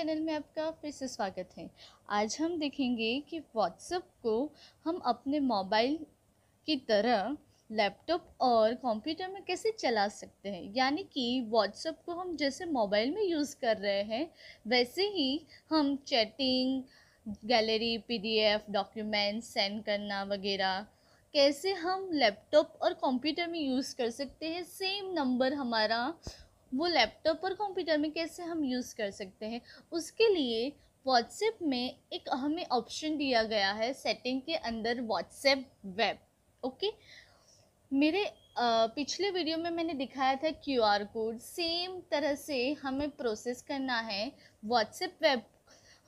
Channel में आपका फिर से स्वागत है। आज हम देखेंगे कि व्हाट्सएप को हम अपने मोबाइल की तरह लैपटॉप और कंप्यूटर में कैसे चला सकते हैं। यानी कि व्हाट्सएप को हम जैसे मोबाइल में यूज़ कर रहे हैं, वैसे ही हम chatting gallery PDF document send करना वगैरह, कैसे हम लैपटॉप और कंप्यूटर में यूज़ कर सकते हैं। सेम नंबर हमारा वो लैपटॉप और कंप्यूटर में कैसे हम यूज़ कर सकते हैं? उसके लिए व्हाट्सएप में एक हमें ऑप्शन दिया गया है सेटिंग के अंदर व्हाट्सएप वेब ओके मेरे पिछले वीडियो में मैंने दिखाया था क्यू आर कोड सेम तरह से हमें प्रोसेस करना है व्हाट्सएप वेब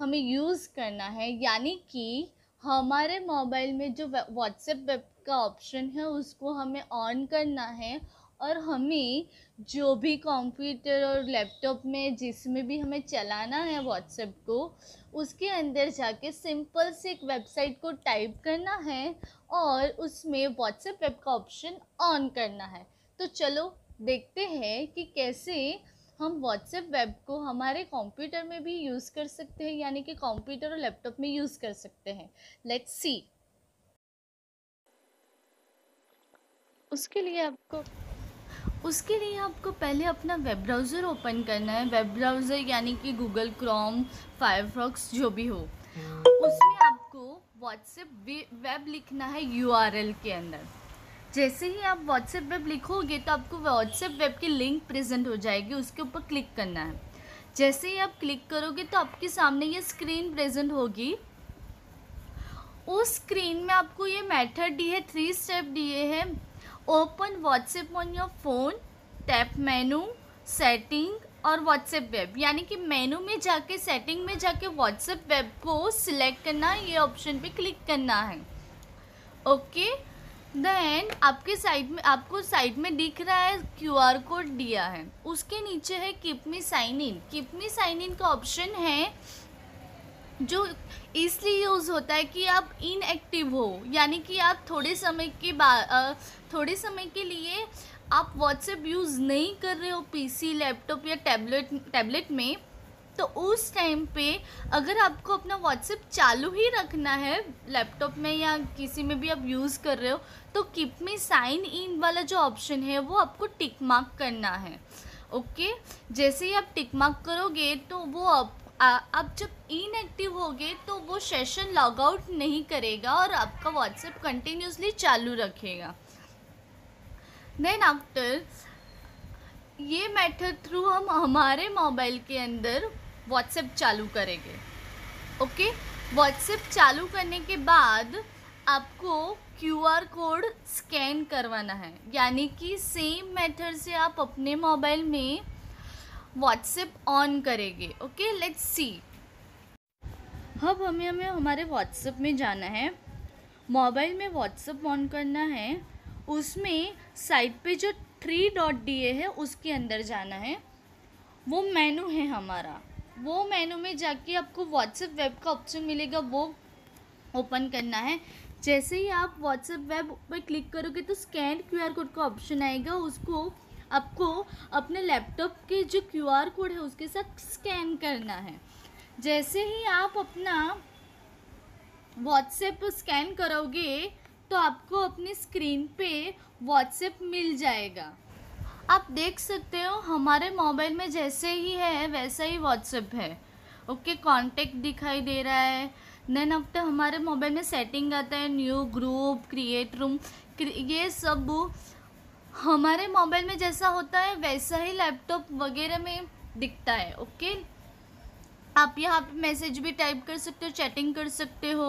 हमें यूज़ करना है, यानी कि हमारे मोबाइल में जो व्हाट्सएप वेब का ऑप्शन है उसको हमें ऑन करना है और हमें जो भी कंप्यूटर और लैपटॉप में जिसमें भी हमें चलाना है व्हाट्सएप को, उसके अंदर जाके सिंपल से एक वेबसाइट को टाइप करना है और उसमें व्हाट्सएप वेब का ऑप्शन ऑन करना है। तो चलो, देखते हैं कि कैसे हम व्हाट्सएप वेब को हमारे कंप्यूटर में भी यूज़ कर सकते हैं, यानी कि कंप्यूटर और लैपटॉप में यूज़ कर सकते हैं। लेट्स सी उसके लिए आपको उसके लिए आपको पहले अपना वेब ब्राउज़र ओपन करना है। वेब ब्राउज़र यानी कि गूगल क्रोम फायरफॉक्स जो भी हो। उसमें आपको व्हाट्सएप वेब लिखना है यूआरएल के अंदर। जैसे ही आप व्हाट्सएप वेब लिखोगे तो आपको व्हाट्सएप वेब की लिंक प्रेजेंट हो जाएगी उसके ऊपर क्लिक करना है। जैसे ही आप क्लिक करोगे तो आपके सामने ये स्क्रीन प्रेजेंट होगी। उस स्क्रीन में आपको ये मेथड दिए थ्री स्टेप दिए हैं। Open WhatsApp on your phone tap menu setting और व्हाट्सएप वेब यानी कि मेनू में जाके सेटिंग में जाके व्हाट्सएप वेब को सिलेक्ट करना, ये ऑप्शन पे क्लिक करना है. ओके देन आपके साइड में, आपको साइड में दिख रहा है क्यूआर कोड दिया है. उसके नीचे है keep me sign in keep me sign in का ऑप्शन है जो इसलिए यूज़ होता है कि आप इनएक्टिव हो, यानी कि आप थोड़े समय के बाद थोड़े समय के लिए आप व्हाट्सएप यूज़ नहीं कर रहे हो पीसी लैपटॉप या टैबलेट टैबलेट में तो उस टाइम पे अगर आपको अपना व्हाट्सएप चालू ही रखना है लैपटॉप में या किसी में भी आप यूज़ कर रहे हो तो किप में साइन इन वाला जो ऑप्शन है, वो आपको टिक मार्क करना है। ओके जैसे ही आप टिक मार्क करोगे तो वो आप अब जब इनएक्टिव होगे तो वो सेशन लॉग आउट नहीं करेगा और आपका व्हाट्सएप कंटिन्यूसली चालू रखेगा। देन आफ्टर ये मेथड थ्रू हम हमारे मोबाइल के अंदर व्हाट्सएप चालू करेंगे। ओके व्हाट्सएप चालू करने के बाद आपको क्यू आर कोड स्कैन करवाना है। यानी कि सेम मेथड से आप अपने मोबाइल में व्हाट्सएप ऑन करेंगे ओके लेट्स सी अब हमें हमें हमारे व्हाट्सएप में जाना है। मोबाइल में व्हाट्सएप ऑन करना है। उसमें साइड पे जो थ्री डॉट दिए है, उसके अंदर जाना है। वो मेनू है हमारा। वो मेनू में जाके आपको व्हाट्सएप वेब का ऑप्शन मिलेगा, वो ओपन करना है। जैसे ही आप व्हाट्सएप वेब पर क्लिक करोगे तो स्कैन क्यूआर कोड का ऑप्शन आएगा। उसको आपको अपने लैपटॉप के जो क्यूआर कोड है, उसके साथ स्कैन करना है। जैसे ही आप अपना व्हाट्सएप स्कैन करोगे तो आपको अपनी स्क्रीन पे व्हाट्सएप मिल जाएगा। आप देख सकते हो, हमारे मोबाइल में जैसे ही है, वैसा ही व्हाट्सएप है। ओके कांटेक्ट दिखाई दे रहा है। देन अब तो हमारे मोबाइल में सेटिंग आता है न्यू ग्रुप क्रिएट रूम ये सब हमारे मोबाइल में जैसा होता है, वैसा ही लैपटॉप वगैरह में दिखता है ओके आप यहाँ पे मैसेज भी टाइप कर सकते हो चैटिंग कर सकते हो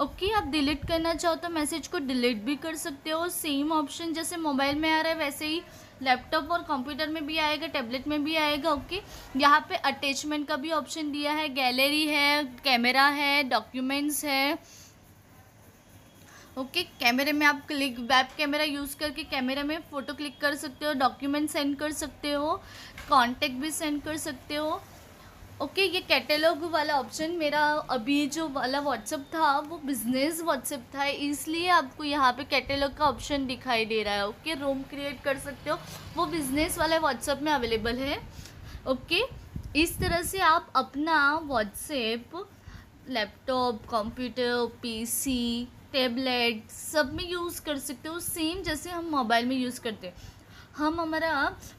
ओके आप डिलीट करना चाहो तो मैसेज को डिलीट भी कर सकते हो। सेम ऑप्शन जैसे मोबाइल में आ रहा है, वैसे ही लैपटॉप और कंप्यूटर में भी आएगा टैबलेट में भी आएगा ओके? यहाँ पे अटैचमेंट का भी ऑप्शन दिया है गैलरी है कैमरा है डॉक्यूमेंट्स है। ओके कैमरे में आप क्लिक वेब कैमरा यूज़ करके कैमरे में फ़ोटो क्लिक कर सकते हो डॉक्यूमेंट सेंड कर सकते हो कॉन्टेक्ट भी सेंड कर सकते हो। ओके okay, ये कैटेलॉग वाला ऑप्शन मेरा अभी जो वाला व्हाट्सअप था वो बिज़नेस व्हाट्सअप था इसलिए आपको यहाँ पे कैटेलॉग का ऑप्शन दिखाई दे रहा है। ओके okay, रूम क्रिएट कर सकते हो वो बिज़नेस वाला व्हाट्सअप में अवेलेबल है। ओके okay, इस तरह से आप अपना WhatsApp laptop computer PC tablet सब में यूज़ कर सकते हो सेम जैसे हम मोबाइल में यूज़ करते हैं। हम हमारा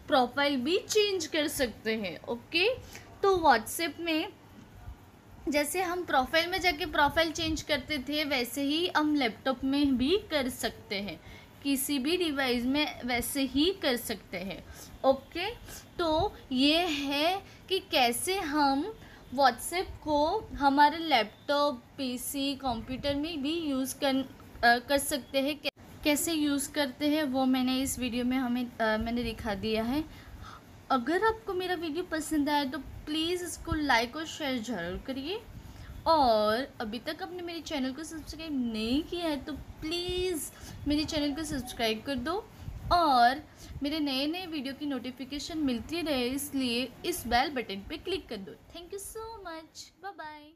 प्रोफ़ाइल भी चेंज कर सकते हैं ओके तो व्हाट्सएप में जैसे हम प्रोफ़ाइल में जाके प्रोफ़ाइल चेंज करते थे, वैसे ही हम लैपटॉप में भी कर सकते हैं। किसी भी डिवाइस में वैसे ही कर सकते हैं ओके तो ये है कि कैसे हम व्हाट्सएप को हमारे लैपटॉप पीसी कंप्यूटर में भी यूज़ कर आ, कर सकते हैं। कैसे यूज़ करते हैं वो मैंने इस वीडियो में हमें आ, मैंने दिखा दिया है। अगर आपको मेरा वीडियो पसंद आया तो प्लीज़ इसको लाइक और शेयर ज़रूर करिए। और अभी तक आपने मेरे चैनल को सब्सक्राइब नहीं किया है तो प्लीज़ मेरे चैनल को सब्सक्राइब कर दो। और मेरे नए नए वीडियो की नोटिफिकेशन मिलती रहे, इसलिए इस बेल बटन पे क्लिक कर दो। Thank you so much bye bye